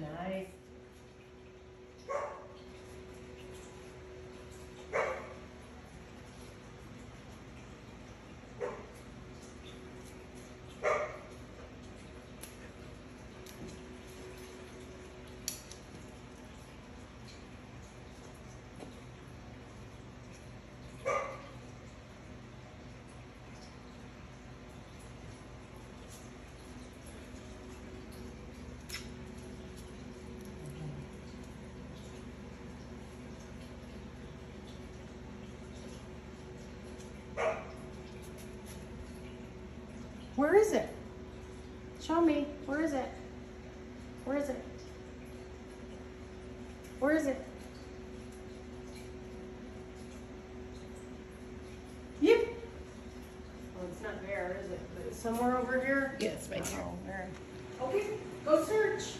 Nice. Where is it? Show me. Where is it? Where is it? Where is it? Yep. Oh, it's not there, is it? But it's somewhere over here. Yes, right here. Oh. Okay, go search.